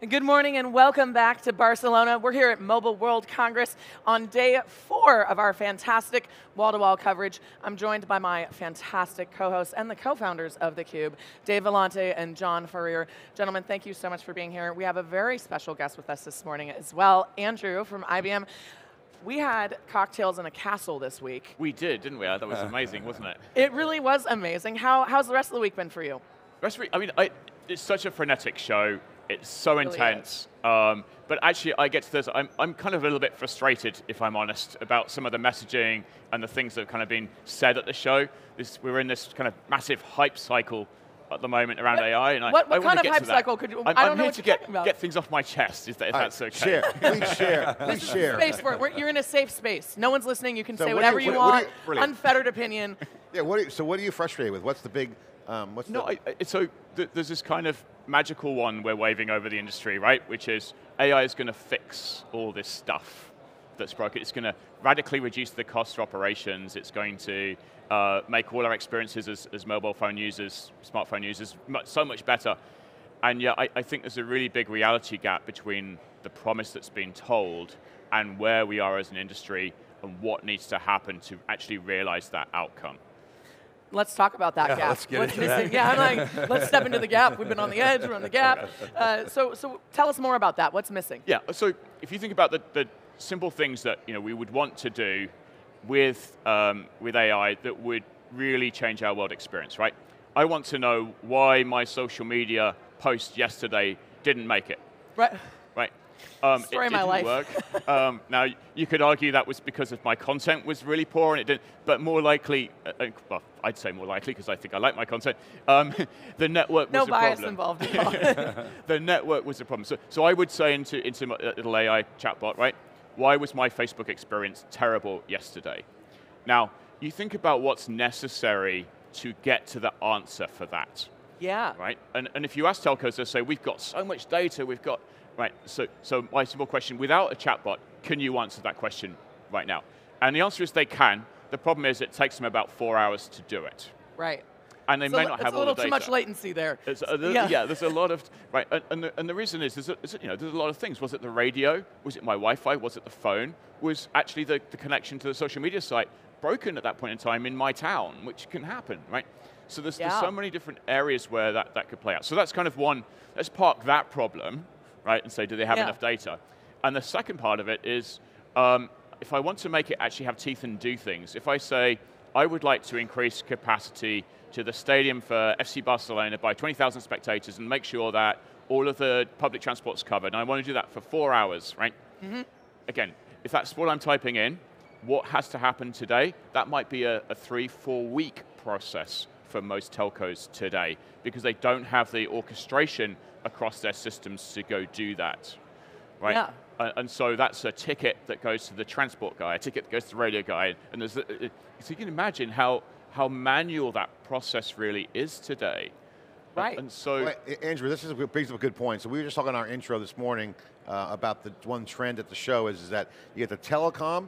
Good morning and welcome back to Barcelona. We're here at Mobile World Congress on day four of our fantastic wall-to-wall coverage. I'm joined by my fantastic co-hosts and the co-founders of theCUBE, Dave Vellante and John Furrier. Gentlemen, thank you so much for being here. We have a very special guest with us this morning as well, Andrew from IBM. We had cocktails in a castle this week. We did, didn't we? That was uh. amazing, wasn't it? It really was amazing. How, how's the rest of the week been for you? Rest of the week, I mean, I, it's such a frenetic show. It's so really intense. Um, but actually, I get to this, I'm, I'm kind of a little bit frustrated, if I'm honest, about some of the messaging and the things that have kind of been said at the show. This, we're in this kind of massive hype cycle at the moment around what, AI. And I, what, what I kind of hype cycle could you, I'm, I don't I'm know here what to get, get things off my chest, if, if that's okay. Share, please share, please this share. Is space for it. We're, you're in a safe space. No one's listening, you can so say what whatever you, you, want, what you, unfettered opinion. yeah, what you, so what are you frustrated with? What's the big, um, what's no, the... I, so th there's this kind of magical one we're waving over the industry, right? Which is AI is going to fix all this stuff that's broken. It's going to radically reduce the cost of operations. It's going to uh, make all our experiences as, as, mobile phone users, smartphone users, much, so much better. And yet, I, I think there's a really big reality gap between the promise that's been told and where we are as an industry and what needs to happen to actually realize that outcome. Let's talk about that yeah, gap. Let's get What's into missing? That. Yeah, I'm like, let's step into the gap. We've been on the edge, we're on the gap. Uh, so, so tell us more about that. What's missing? Yeah, so if you think about the, the simple things that you know, we would want to do with, um, with AI that would really change our world experience, right? I want to know why my social media post yesterday didn't make it. Right. Um, Story it didn't life. work. um, now, you could argue that was because of my content was really poor and it didn't, but more likely, uh, uh well, I'd say more likely because I think I like my content, um, the network no was a bias problem. involved the network was a problem. So, so I would say into, into my little AI chatbot, right, why was my Facebook experience terrible yesterday? Now, you think about what's necessary to get to the answer for that. Yeah. Right? And, and if you ask telcos, they say, we've got so much data, we've got, right, so, so my simple question, without a chatbot, can you answer that question right now? And the answer is they can. The problem is it takes them about four hours to do it. Right. And they so may not have all the data. a little too much latency there. A, uh, yeah. yeah. there's a lot of, right, and, and, the, and the reason is, there's a, you know, there's a lot of things. Was it the radio? Was it my Wi-Fi? Was it the phone? Was actually the, the connection to the social media site broken at that point in time in my town, which can happen, right? So there's, yeah. there's so many different areas where that, that could play out. So that's kind of one, let's park that problem, right, and say, do they have yeah. enough data? And the second part of it is, um, if I want to make it actually have teeth and do things, if I say, I would like to increase capacity to the stadium for FC Barcelona by 20,000 spectators and make sure that all of the public transport's covered, and I want to do that for four hours, right? Mm -hmm. Again, if that's what I'm typing in, what has to happen today? That might be a, a three, four week process for most telcos today because they don't have the orchestration across their systems to go do that, right? Yeah. Uh, and so that's a ticket that goes to the transport guy, a ticket that goes to the radio guy, and there's, a, so you can imagine how, how manual that process really is today. Right. And so, well, Andrew, this is a, brings up a good point. So we were just talking in our intro this morning uh, about the one trend at the show is, is that you get the telecom,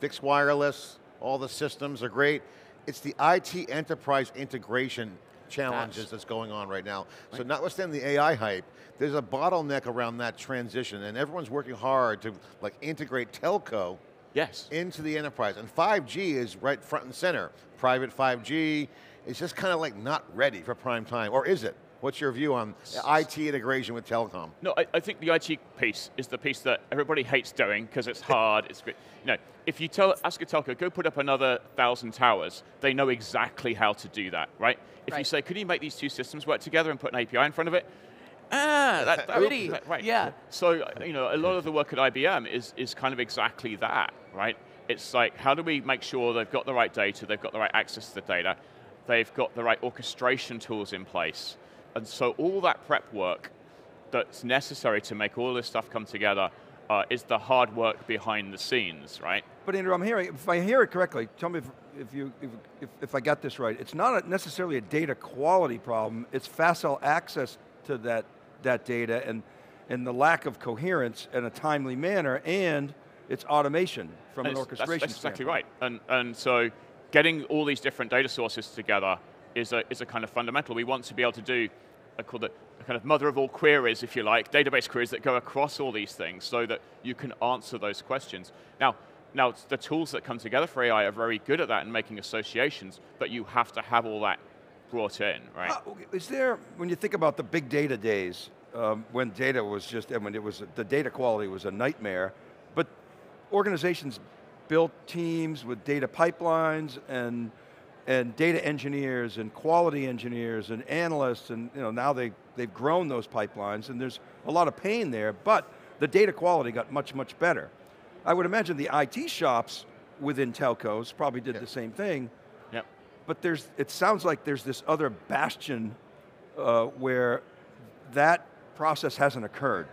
fixed wireless, all the systems are great. It's the IT enterprise integration challenges that's, that's going on right now. Right. So notwithstanding the AI hype, there's a bottleneck around that transition and everyone's working hard to like integrate telco yes. into the enterprise. And 5G is right front and center. Private 5G, it's just kind of like not ready for prime time, or is it? What's your view on IT integration with telecom? No, I, I, think the IT piece is the piece that everybody hates doing because it's hard. it's great. You know, if you tell ask a telco go put up another thousand towers, they know exactly how to do that, right? If right. you say, could you make these two systems work together and put an API in front of it? Ah, that, that Pretty, right. Yeah. So you know, a lot of the work at IBM is is kind of exactly that, right? It's like, how do we make sure they've got the right data, they've got the right access to the data, they've got the right orchestration tools in place, and so all that prep work that's necessary to make all this stuff come together uh, is the hard work behind the scenes, right? But Andrew, I'm hearing, if I hear it correctly, tell me if, if, you, if, if, if I got this right. It's not necessarily a data quality problem, it's facile access to that, that data and, and the lack of coherence in a timely manner and it's automation from and an orchestration that's, that's exactly right. And, and so getting all these different data sources together is a, is a kind of fundamental. We want to be able to do I call it a kind of mother of all queries, if you like, database queries that go across all these things so that you can answer those questions. Now, now the tools that come together for AI are very good at that and making associations, but you have to have all that brought in, right? Uh, is there, when you think about the big data days, um, when data was just, I mean, it was, the data quality was a nightmare, but organizations built teams with data pipelines and and data engineers and quality engineers and analysts and you know, now they, they've grown those pipelines and there's a lot of pain there, but the data quality got much, much better. I would imagine the IT shops within telcos probably did yep. the same thing, yep. but there's, it sounds like there's this other bastion uh, where that process hasn't occurred.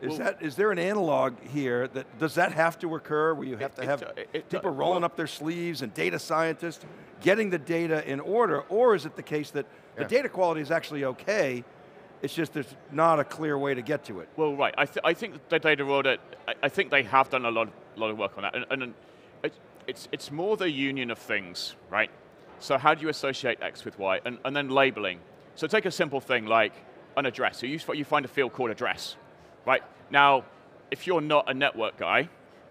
Is well, that is there an analog here that does that have to occur where you have it, to have it, it, people rolling well, up their sleeves and data scientists getting the data in order, or is it the case that yeah. the data quality is actually okay, it's just there's not a clear way to get to it? Well, right. I, th I think the data audit, uh, I, I, think they have done a lot, lot of work on that, and, and it's, it's more the union of things, right? So how do you associate X with Y, and, and then labeling. So take a simple thing like an address. So you, you find a field called address, right? Now, if you're not a network guy,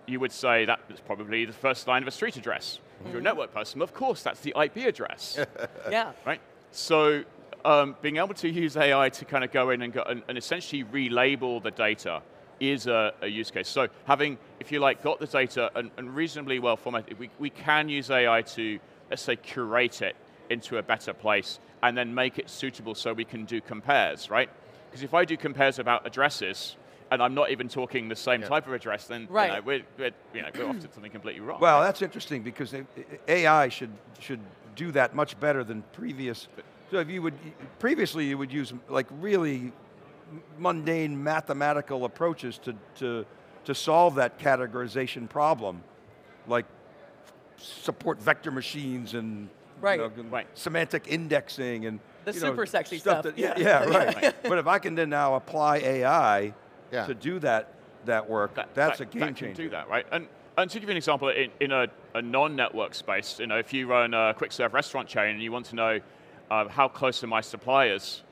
you would say that is probably the first line of a street address. If you're a network person, of course, that's the IP address. yeah. Right? So um, being able to use AI to kind of go in and, go, and, and essentially relabel the data is a, a, use case. So having, if you like, got the data and, and reasonably well formatted, we, we can use AI to, let's say, curate it into a better place and then make it suitable so we can do compares, right? Because if I do compares about addresses, and I'm not even talking the same yeah. type of address, then right. you know, we're, we're, you know, we're off to something completely wrong. Well, that's interesting because AI should, should do that much better than previous. So if you would, previously you would use like really mundane mathematical approaches to, to, to solve that categorization problem, like support vector machines and right. You know, right. semantic indexing and the super know, sexy stuff. stuff. That, yeah, yeah, right. but if I can then now apply AI yeah. to do that that work, that, that's that, a game that changer. Can do that, right? And, and to give you an example, in, in a, a non-network space, you know, if you run a quick serve restaurant chain and you want to know uh, how close are my suppliers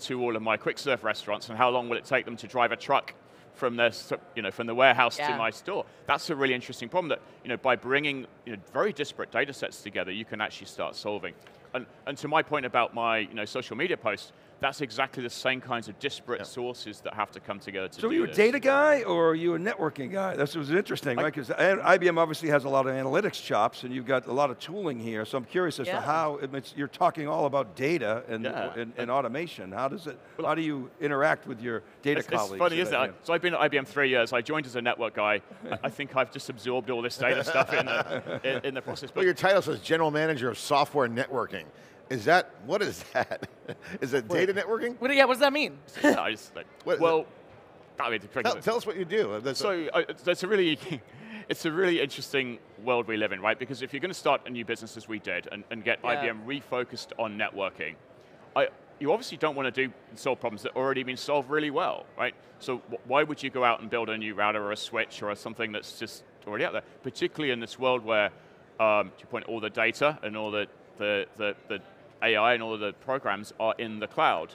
to all of my quick serve restaurants and how long will it take them to drive a truck from their, you know, from the warehouse yeah. to my store. That's a really interesting problem that, you know, by bringing you know, very disparate data sets together, you can actually start solving. And, and to my point about my you know, social media posts, that's exactly the same kinds of disparate yeah. sources that have to come together to so do are you this. a data guy or are you a networking guy? This was interesting, I, right? Because IBM obviously has a lot of analytics chops and you've got a lot of tooling here, so I'm curious as yeah. to how, you're talking all about data and, yeah. and, and, automation. How does it, well, how do you interact with your data it's, colleagues? It's funny, isn't it? So I've been at IBM three years. I joined as a network guy. I think I've just absorbed all this data stuff in the, in, in the process. But well, your title says General Manager of Software Networking. Is that, what is that? is it data networking? What, yeah, what does that mean? no, just, like, what, well, I mean, tell, tell, us what you do. That's so uh, that's a really, it's a really interesting world we live in, right? Because if you're going to start a new business as we did and, and get yeah. IBM refocused on networking, I, you obviously don't want to do solve problems that already been solved really well, right? So why would you go out and build a new router or a switch or something that's just already out there? Particularly in this world where, um, to your point, all the data and all the, the, the, the AI and all of the programs are in the cloud.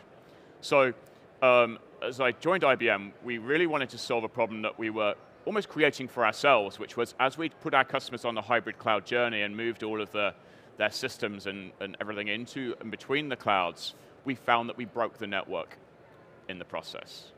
So um, as I joined IBM, we really wanted to solve a problem that we were almost creating for ourselves, which was as we put our customers on the hybrid cloud journey and moved all of the, their systems and, and everything into and between the clouds, we found that we broke the network in the process.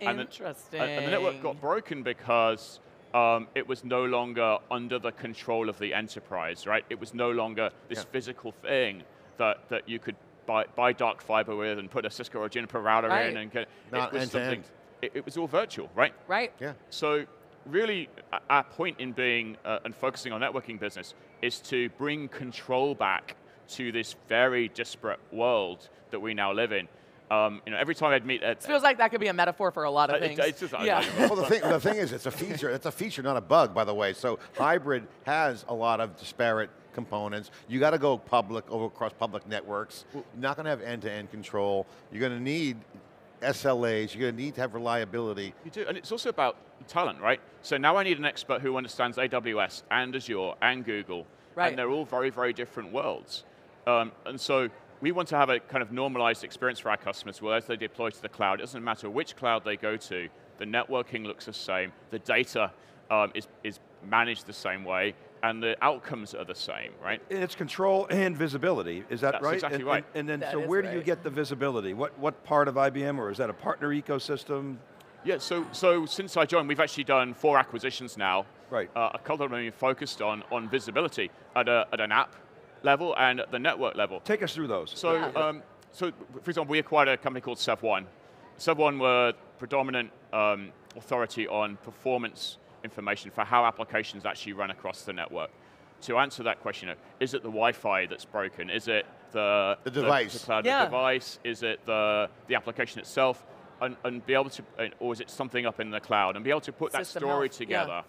Interesting. And the, and the network got broken because um, it was no longer under the control of the enterprise, right? It was no longer this yeah. physical thing that, that you could buy, buy dark fiber with and put a Cisco or Juniper router right. in and get, Not it was something, it, it, was all virtual, right? Right. Yeah. So really our point in being uh, and focusing on networking business is to bring control back to this very disparate world that we now live in. Um, you know, every time I'd meet, it feels like that could be a metaphor for a lot of uh, things. It, just, yeah. well, the thing, the thing is, it's a feature. It's a feature, not a bug, by the way. So hybrid has a lot of disparate components. You got to go public over across public networks. You're not going to have end-to-end -end control. You're going to need SLAs. You're going to need to have reliability. You do, and it's also about talent, right? So now I need an expert who understands AWS and Azure and Google, right. and they're all very, very different worlds. Um, and so we want to have a kind of normalized experience for our customers where as they deploy to the cloud, it doesn't matter which cloud they go to, the networking looks the same, the data um, is, is managed the same way, and the outcomes are the same, right? And It's control and visibility, is that That's right? exactly and, right. And, and then, That so is where do you get the visibility? What, what part of IBM, or is that a partner ecosystem? Yeah, so, so since I joined, we've actually done four acquisitions now. Right. Uh, a couple of them have focused on, on visibility at, a, at an app level and at the network level. Take us through those. So, Yeah. um, so for example, we acquired a company called SevOne. SevOne were predominant um, authority on performance information for how applications actually run across the network. To answer that question, is it the Wi-Fi that's broken? Is it the, The device. the cloud Yeah. device? Is it the, the application itself? And, and be able to, or is it something up in the cloud? And be able to put that story health, yeah. together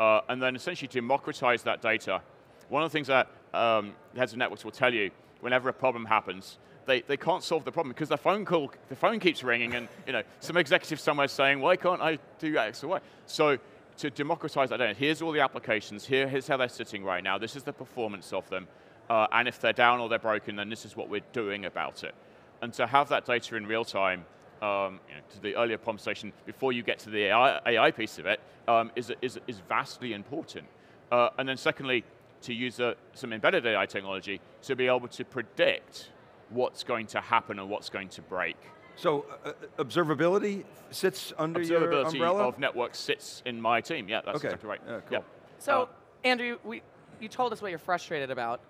uh, and then essentially democratize that data. One of the things that um, heads of networks will tell you whenever a problem happens, they, they can't solve the problem because the phone call, the phone keeps ringing and you know, some executive somewhere saying, why can't I do X or Y? So to democratize that data, here's all the applications, here, here's how they're sitting right now, this is the performance of them, uh, and if they're down or they're broken, then this is what we're doing about it. And to have that data in real time, um, you know, to the earlier conversation, before you get to the AI, AI piece of it, um, is, is, is vastly important. Uh, and then secondly, to use uh, some embedded AI technology to be able to predict what's going to happen and what's going to break. So uh, uh, observability sits under your Observability umbrella? of networks sits in my team. Yeah, that's Okay. exactly right. Yeah, cool. So, Uh, Andrew, we, you told us what you're frustrated about.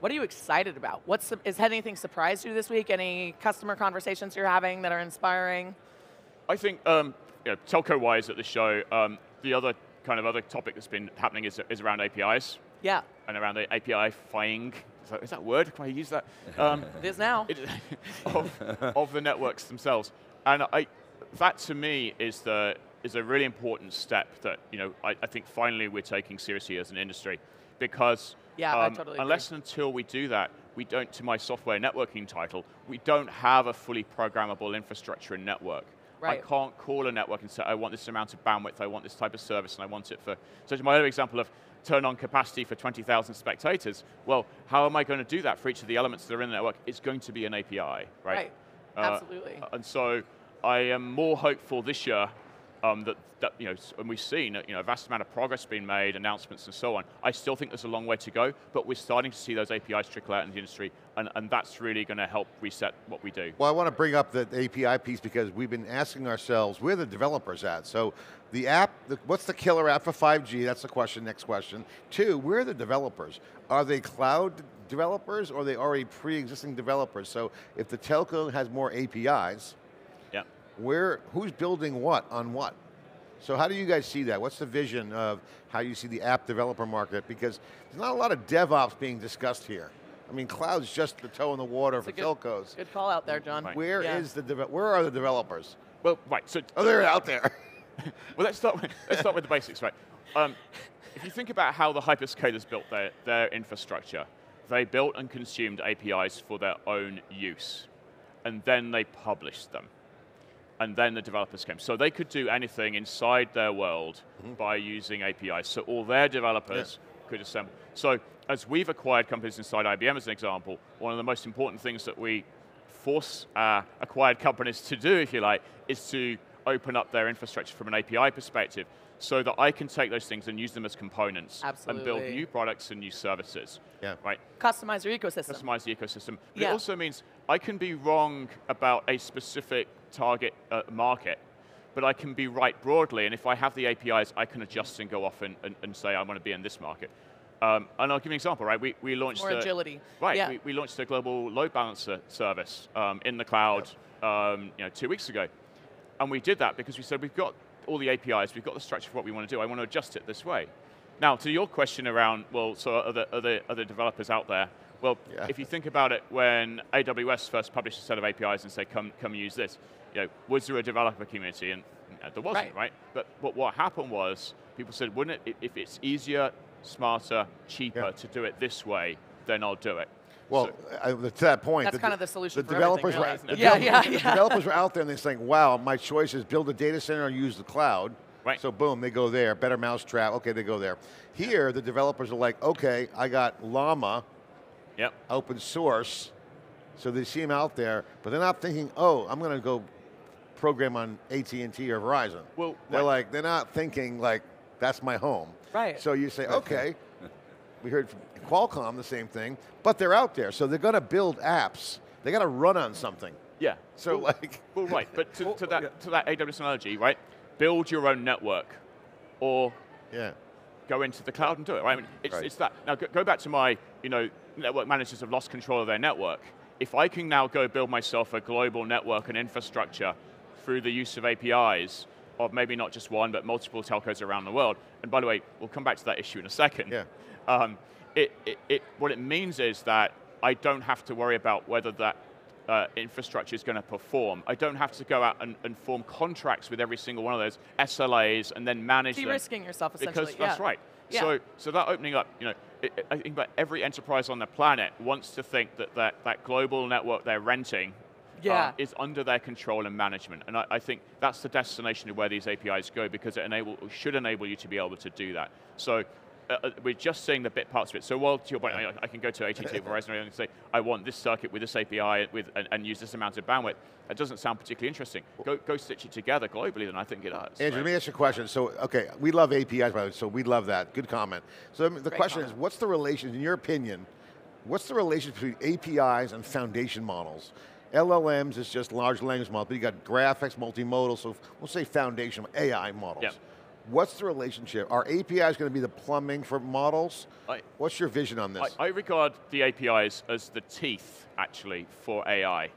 What are you excited about? What's su- is anything surprised you this week? Any customer conversations you're having that are inspiring? I think, um, you know, telco-wise at the show, um, the other kind of other topic that's been happening is, is around APIs Yeah, and around the API-fying. Is that, is that a word? Can I use that? Um, it is now. it, of, of the networks themselves. And I, that to me is the is a really important step that you know I, I think finally we're taking seriously as an industry, because Yeah, I um, totally agree. unless and until we do that, we don't. To my software networking title, we don't have a fully programmable infrastructure and network. Right. I can't call a network and say, I want this amount of bandwidth, I want this type of service, and I want it for. So, to my other example of turn on capacity for 20,000 spectators, well, how am I going to do that for each of the elements that are in the network? It's going to be an API, right? Right. Uh, Absolutely. and so I am more hopeful this year um, that, that, you know, and we've seen you know, a vast amount of progress being made, announcements and so on. I still think there's a long way to go, but we're starting to see those APIs trickle out in the industry, and, and that's really going to help reset what we do. Well, I want to bring up the API piece because we've been asking ourselves, where the developers at? So the app, the, what's the killer app for 5G? That's the question, next question. Two, where are the developers? Are they cloud developers or are they already pre-existing developers? So if the telco has more APIs. Where, who's building what on what? So how do you guys see that? What's the vision of how you see the app developer market? Because there's not a lot of DevOps being discussed here. I mean, cloud's just the toe in the water It's for a good, telcos. Good call out there, John. Right. Where is Yeah. the where are the developers? Well, right. So Oh, they're out there. Well, let's start with, let's start with the basics, right? Um, if you think about how the hyperscalers built their, their infrastructure, they built and consumed APIs for their own use, and then they published them. And then the developers came. So they could do anything inside their world by using APIs. So all their developers could assemble. So as we've acquired companies inside IBM as an example, one of the most important things that we force uh, acquired companies to do, if you like, is to open up their infrastructure from an API perspective so that I can take those things and use them as components and build new products and new services. Yeah. Right? Customize your ecosystem. Customize the ecosystem. But Yeah. it also means I can be wrong about a specific target uh, market, but I can be right broadly. And if I have the APIs, I can adjust and go off and, and, and say I want to be in this market. Um, and I'll give you an example, right? We, we launched More a- agility. Right, Yeah. we, we launched a global load balancer service um, in the cloud um, you know, two weeks ago. And we did that because we said we've got all the APIs, we've got the structure for what we want to do, I want to adjust it this way. Now, to your question around, well, so are there, are there, are there developers out there? Well, Yeah. if you think about it, when AWS first published a set of APIs and said, come, come use this, you know, was there a developer community? And uh, there wasn't, Right. right? But, but what happened was, people said, wouldn't it, if it's easier, smarter, cheaper Yeah. to do it this way, then I'll do it. Well, uh, to that point, That's the, kind of the solution The for developers, everything, were, really, the isn't? Yeah, developers- yeah, the yeah. developers were out there and they're saying, "Wow, my choice is build a data center or use the cloud." Right. So boom, they go there. Better mousetrap. Okay, they go there. Here, the developers are like, "Okay, I got Llama, Yep. open source. So they see them out there, but they're not thinking, oh, I'm going to go program on AT&T or Verizon. Well, they're right. like, they're not thinking like, that's my home. Right. So you say, okay, we heard from Qualcomm the same thing, but they're out there, so they're going to build apps. They got to run on something. Yeah. So well, like, well, right, but to, to that to that AWS analogy, right? Build your own network, or yeah, go into the cloud and do it. Right? I mean, it's, Right. it's that. Now go, go back to my, you know, network managers have lost control of their network. If I can now go build myself a global network and infrastructure through the use of APIs of maybe not just one but multiple telcos around the world. And by the way, we'll come back to that issue in a second. Yeah. Um, it, it, it, what it means is that I don't have to worry about whether that uh, infrastructure is going to perform. I don't have to go out and, and form contracts with every single one of those SLAs and then manage them. De-risking yourself, essentially. Because that's right. Yeah. So, so that opening up, you know, it, I think that every enterprise on the planet wants to think that that, that global network they're renting Yeah. um, is under their control and management. And I, I think that's the destination of where these APIs go because it enable, should enable you to be able to do that. So uh, uh, we're just seeing the bit parts of it. So while to your point, I, I can go to AT&T or Verizon and say, I want this circuit with this API with, and, and use this amount of bandwidth. That doesn't sound particularly interesting. Go, go stitch it together globally, then I think it does. Andrew, let me ask you a question. So, okay, we love APIs, by the way, so we love that. Good comment. So the Great question comment. is, what's the relation, in your opinion, what's the relation between APIs and foundation models? LLMs is just large language models, but you got graphics, multimodal, so we'll say foundation AI models. Yeah. What's the relationship? Are APIs going to be the plumbing for models? I- What's your vision on this? I, I regard the APIs as the teeth, actually, for AI.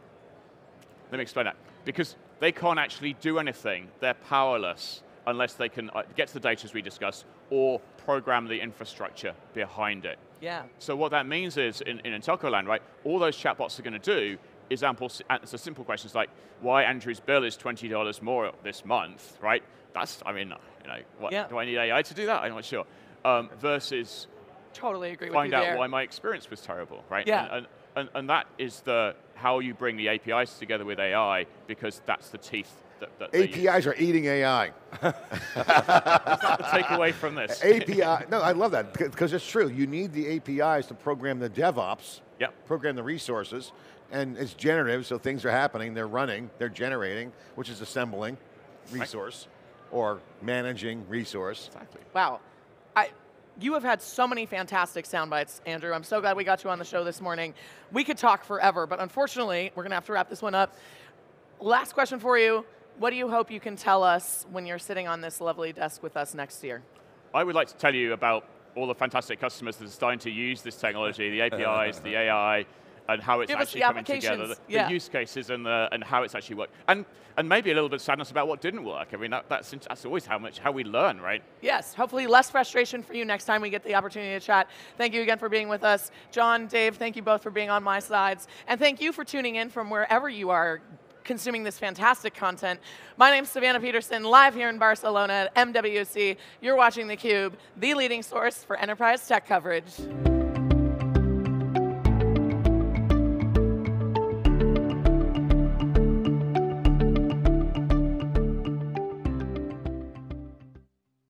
Let me explain that. Because they can't actually do anything. They're powerless unless they can uh, get to the data, as we discussed, or program the infrastructure behind it. Yeah. So what that means is, in, in telco land, right, all those chatbots are going to do is ample, answer simple questions like, why Andrew's bill is $20 more this month, right? That's, I mean, you know, what, Yeah. do I need AI to do that? I'm not sure. Um, versus Totally agree find you out there. why my experience was terrible, right? Yeah. And, and, and, and that is the how you bring the APIs together with AI because that's the teeth that, that. APIs are eating AI. the takeaway from this. API, no, I love that because it's true. You need the APIs to program the DevOps, Yep. program the resources, and it's generative, so things are happening, they're running, they're generating, which is assembling resource or managing resource. Exactly. Wow. I, you have had so many fantastic sound bites, Andrew. I'm so glad we got you on the show this morning. We could talk forever, but unfortunately, we're going to have to wrap this one up. Last question for you. What do you hope you can tell us when you're sitting on this lovely desk with us next year? I would like to tell you about all the fantastic customers that are starting to use this technology, the APIs, the AI, and how it's Give actually coming together, the, applications, the use cases and, the, and how it's actually worked. And, and maybe a little bit of sadness about what didn't work. I mean, that, that's, that's always how much how we learn, right? Yes, hopefully less frustration for you next time we get the opportunity to chat. Thank you again for being with us. John, Dave, thank you both for being on my sides. And thank you for tuning in from wherever you are consuming this fantastic content. My name's Savannah Peterson, live here in Barcelona at MWC. You're watching theCUBE, the leading source for enterprise tech coverage.